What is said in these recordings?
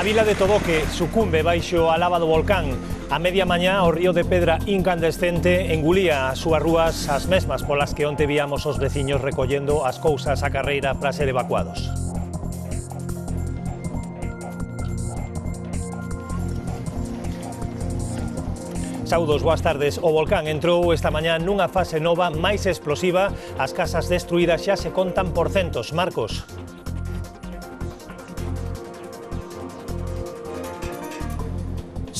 A vila de Todoque sucumbe baixo a lava do volcán. A media mañá o río de pedra incandescente engulía as súas rúas as mesmas polas que onte víamos os veciños recollendo as cousas a carreira para ser evacuados. Saudos, boas tardes. O volcán entrou esta mañá nunha fase nova máis explosiva. As casas destruídas xa se contan por centos. Marcos.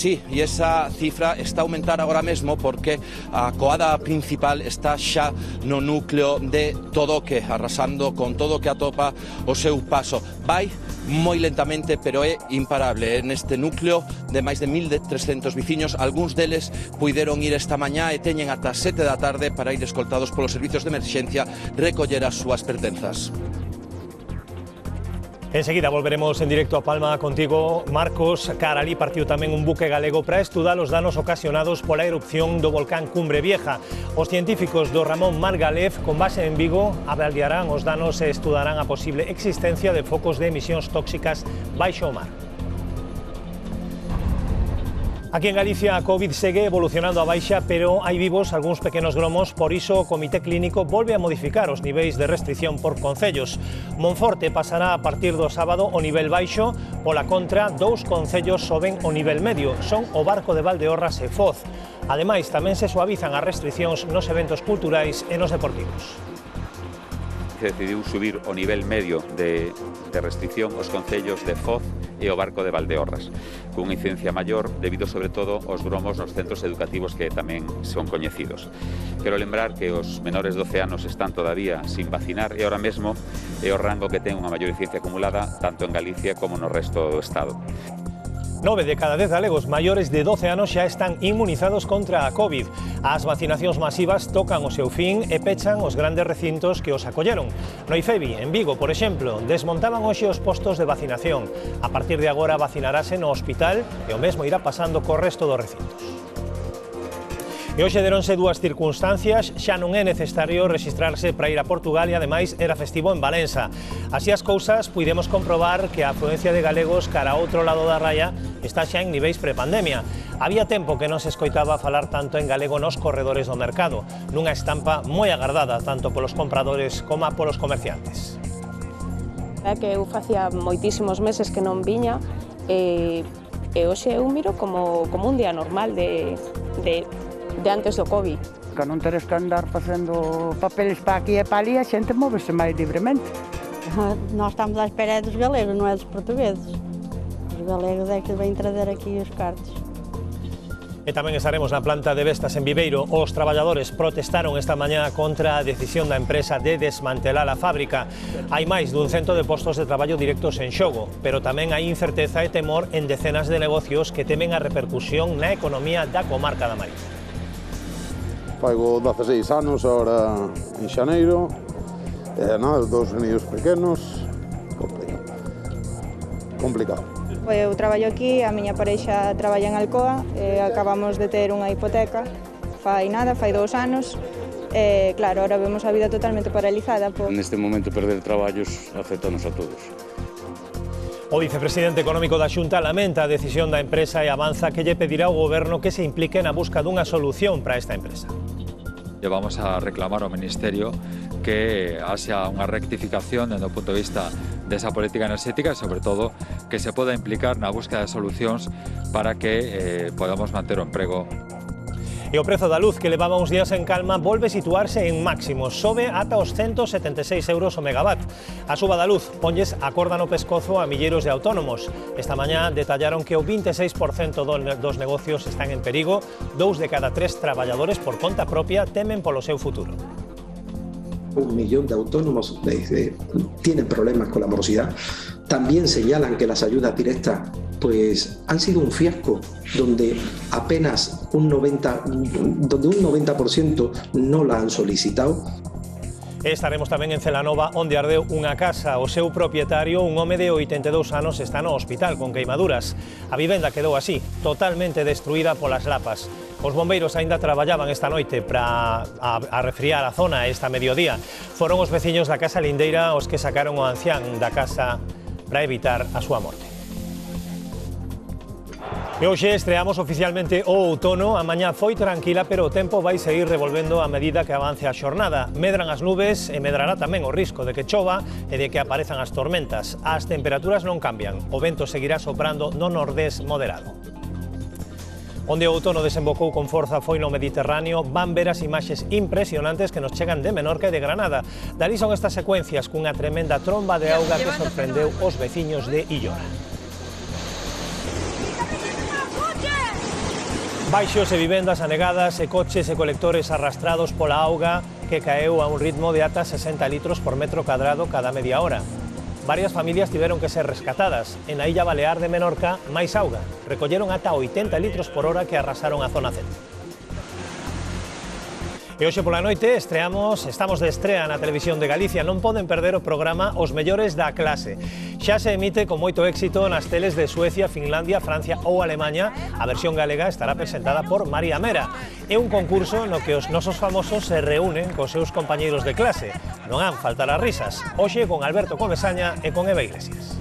Sí, e esa cifra está a aumentar agora mesmo porque a coada principal está xa no núcleo de Todoque, arrasando con todo que atopa o seu paso. Vai moi lentamente, pero é imparable. Neste núcleo de máis de 1.300 veciños, algúns deles puideron ir esta mañá e teñen ata 7 da tarde para ir escoltados polos servicios de emerxencia recoller as súas pertenzas. Enseguida volveremos en directo a Palma contigo, Marcos. Caralí partiu tamén un buque galego para estudar os danos ocasionados pola erupción do volcán Cumbre Vieja. Os científicos do Ramón Margalef, con base en Vigo, avaliarán os danos e estudarán a posible existencia de focos de emisións tóxicas baixo o mar. Aquí en Galicia a COVID segue evolucionando a baixa, pero hai vivos algúns pequenos gromos, por iso o Comité Clínico volve a modificar os niveis de restricción por concellos. Monforte pasará a partir do sábado o nivel baixo, pola contra, dous concellos soben o nivel medio, son o Barco de Valdeorras e Foz. Ademais, tamén se suavizan as restriccións nos eventos culturais e nos deportivos decidiu subir o nivel medio de, de restricción os concellos de Foz e o Barco de Valdeorras, cunha incidencia maior debido sobre todo aos gromos nos centros educativos que tamén son coñecidos. Quero lembrar que os menores de 12 anos están todavía sin vacinar e ahora mesmo é o rango que ten unha maior incidencia acumulada tanto en Galicia como no resto do Estado. 9 de cada 10 galegos maiores de 12 anos xa están inmunizados contra a COVID. As vacinacións masivas tocan o seu fin e pechan os grandes recintos que os acolleron. No IFEBI, en Vigo, por exemplo, desmontaban hoxe os postos de vacinación. A partir de agora vacinarase no hospital e o mesmo irá pasando co resto dos recintos. E hoxe deronse dúas circunstancias, xa non é necesario registrarse para ir a Portugal e ademais era festivo en Valença. Así as cousas puidemos comprobar que a afluencia de galegos cara a outro lado da raya está xa en niveis prepandemia. Había tempo que non se escoitaba falar tanto en galego nos corredores do mercado, nunha estampa moi agardada tanto polos compradores como polos comerciantes. É que eu facía moitísimos meses que non viña e, e hoxe eu miro como, como un día normal de, de de antes do Covid. Que non teres que andar facendo papeles para aquí e para ali, a xente movese máis libremente. Nós estamos á espera dos galegos, non é dos portugueses. Os galegos é que vêm trazer aquí os cartos. E tamén estaremos na planta de Vestas en Viveiro. Os traballadores protestaron esta mañá contra a decisión da empresa de desmantelar a fábrica. Hai máis dun cento de postos de traballo directos en xogo, pero tamén hai incerteza e temor en decenas de negocios que temen a repercusión na economía da comarca da Mariz. Faigo 16 anos agora en xaneiro. E nada, dous niños pequenos. Complicado. Complicado. Eu traballo aquí, a miña parexa traballa en Alcoa, e acabamos de ter unha hipoteca, fai nada, fai dous anos, e claro, ahora vemos a vida totalmente paralizada. Po... Neste momento perder traballos afectanos a todos. O vicepresidente económico da Xunta lamenta a decisión da empresa e avanza que lle pedirá ao goberno que se implique na busca dunha solución para esta empresa. Lle vamos a reclamar ao Ministerio que haxa unha rectificación dentro do punto de vista desa política enerxética e, sobre todo, que se poda implicar na búsqueda de solucións para que eh, podamos manter o emprego E o prezo da luz que levaba uns días en calma volve situarse en máximos, sobe ata os 176 euros o megawatt. A suba da luz ponlles a pescozo a milleiros de autónomos. Esta mañá detallaron que o 26% dos negocios están en perigo, dous de cada tres traballadores por conta propia temen polo seu futuro un millón de autónomos eh, tienen problemas con la morosidad. También señalan que las ayudas directas pues, han sido un fiasco, donde apenas un 90, donde un 90% no la han solicitado. Estaremos tamén en Celanova, onde ardeu unha casa. O seu propietario, un home de 82 anos, está no hospital con queimaduras. A vivenda quedou así, totalmente destruída polas lapas. Os bombeiros aínda traballaban esta noite para refriar a zona esta mediodía. Foron os veciños da Casa Lindeira os que sacaron o ancián da casa para evitar a súa morte. E hoxe estreamos oficialmente o outono, a mañá foi tranquila, pero o tempo vai seguir revolvendo a medida que avance a xornada. Medran as nubes e medrará tamén o risco de que chova e de que aparezan as tormentas. As temperaturas non cambian, o vento seguirá soprando no nordés moderado. Onde o outono desembocou con forza foi no Mediterráneo, van ver as imaxes impresionantes que nos chegan de Menorca e de Granada. Dalí son estas secuencias cunha tremenda tromba de auga que sorprendeu os veciños de Illora. Baixos e vivendas anegadas e coches e colectores arrastrados pola auga que caeu a un ritmo de ata 60 litros por metro cadrado cada media hora. Varias familias tiveron que ser rescatadas. En a illa Balear de Menorca, máis auga. Recolleron ata 80 litros por hora que arrasaron a zona centro. E hoxe pola noite estreamos, estamos de estrea na Televisión de Galicia. Non poden perder o programa Os Mellores da Clase. Xa se emite con moito éxito nas teles de Suecia, Finlandia, Francia ou Alemanha. A versión galega estará presentada por María Mera. É un concurso no que os nosos famosos se reúnen cos seus compañeiros de clase. Non han faltar as risas. Hoxe con Alberto Comesaña e con Eva Iglesias.